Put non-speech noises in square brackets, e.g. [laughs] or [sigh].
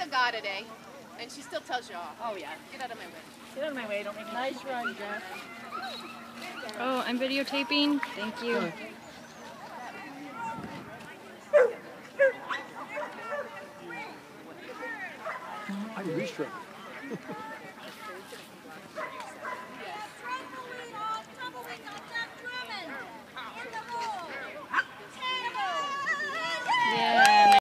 still got it, eh? And she still tells you off. Oh, yeah. Get out of my way. Get out of my way. Don't make me. Nice run, Jeff. Oh, I'm videotaping. Thank you. I'm restricted. [laughs]